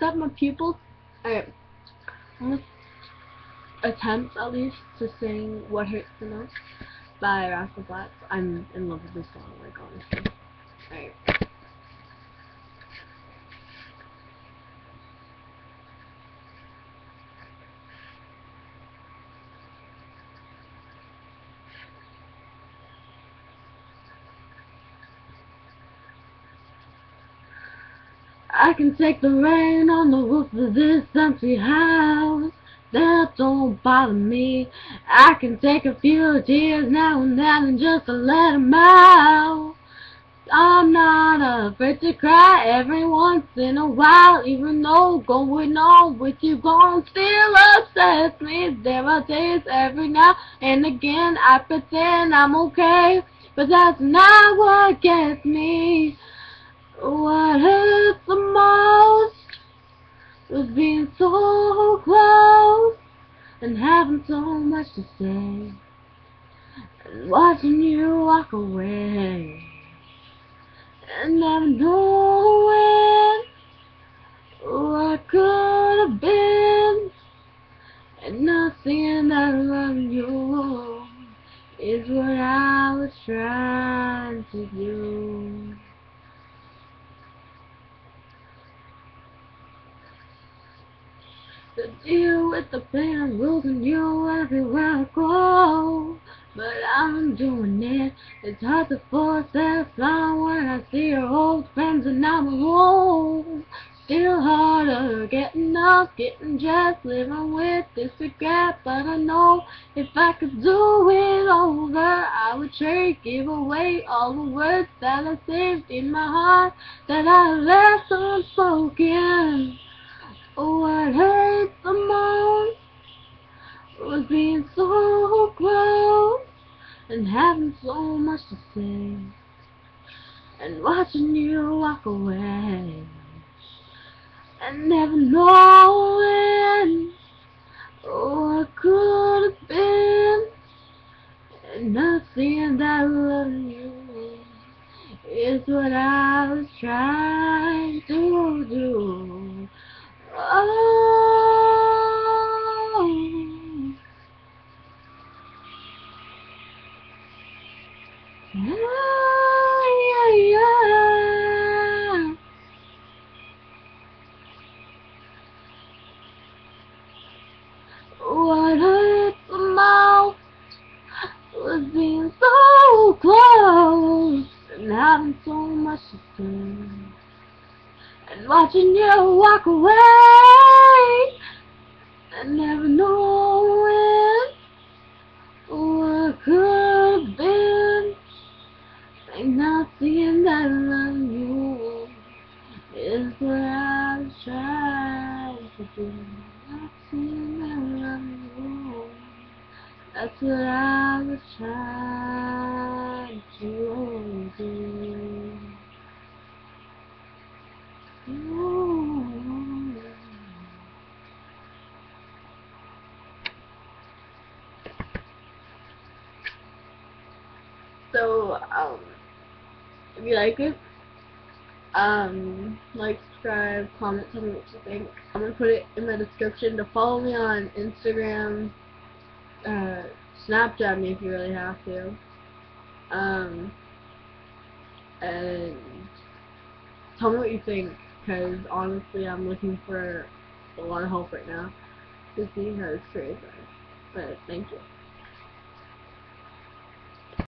accept my pupils. Alright. Attempt at least to sing What Hurts the Most by Rascal Flatts. I'm in love with this song, like honestly. Alright. I can take the rain on the roof of this empty house. That don't bother me. I can take a few tears now and then and just to let 'em out. I'm not afraid to cry every once in a while, even though going on with you gon' still upset me. There are days every now and again I pretend I'm okay, but that's not what gets me. What hurts the most was being so close and having so much to say and watching you walk away and never knowing what could have been and not seeing that loving you is what I was trying to do. To deal with the pain of losing you everywhere I go. But I'm doing it. It's hard to force that smile when I see your old friends and I'm alone. Still harder getting up, getting dressed, living with this regret. But I know if I could do it over, I would trade, give away all the words that I saved in my heart that I left unspoken. Oh what hurts the most was being so close and having so much to say and watching you walk away and never knowing what could have been and not seeing that loving you is what I was trying to do. Oh. Yeah, yeah, yeah. What hurt the most was being so close and having so much to say and watching you walk away and never knowing not that I love you is what I trying to do. Not seeing that I love you. That's what I was trying to do. So, um, if you like it, um, like, subscribe, comment, tell me what you think. I'm gonna put it in the description to follow me on Instagram, uh, Snapchat me if you really have to. Um, and tell me what you think, because honestly, I'm looking for a lot of help right now to this career is going. But thank you.